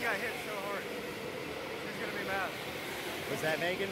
Got hit so hard. She's gonna be mad. Was that Megan?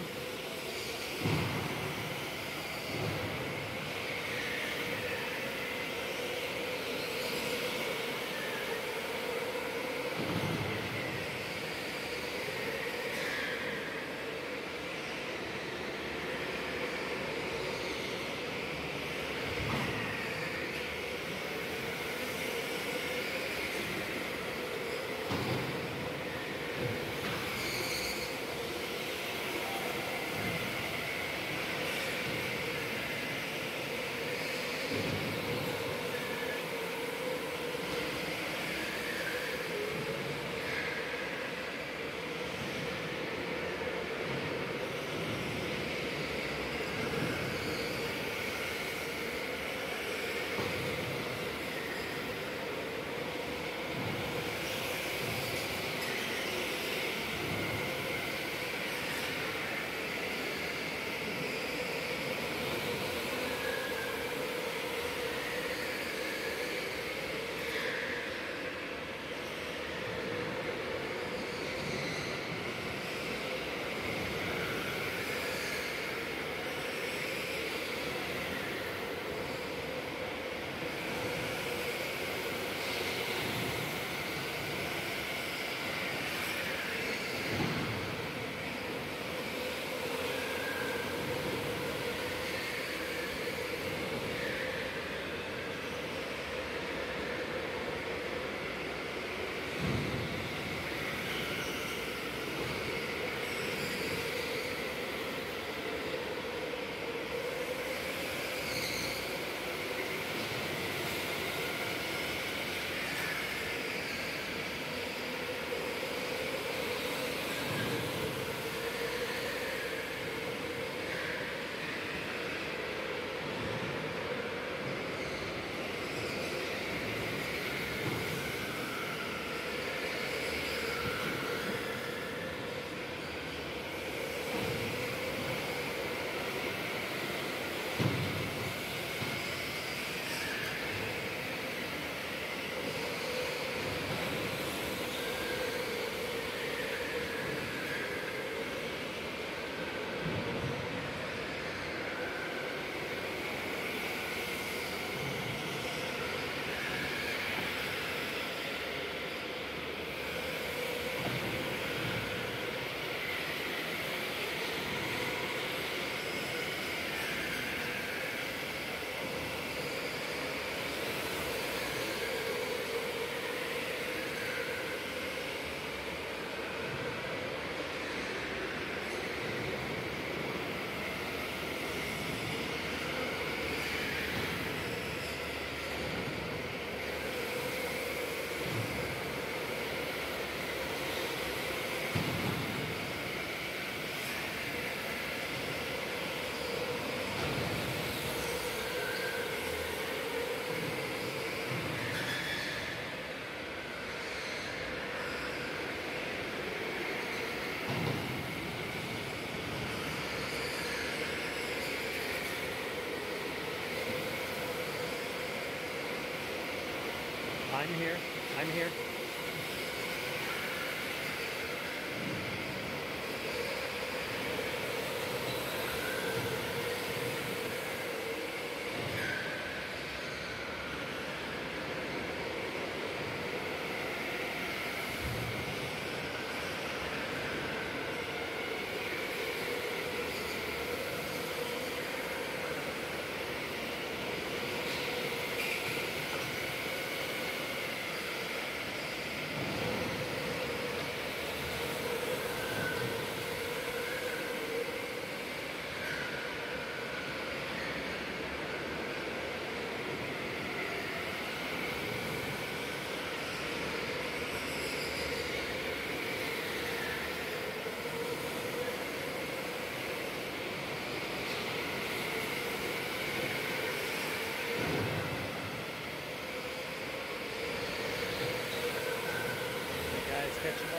I'm here. I'm here. catching